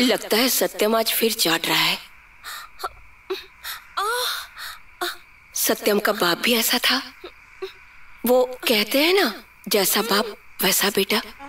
लगता है सत्यम आज फिर चाट रहा है। सत्यम का बाप भी ऐसा था। वो कहते हैं ना, जैसा बाप, वैसा बेटा।